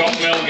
got Melvin.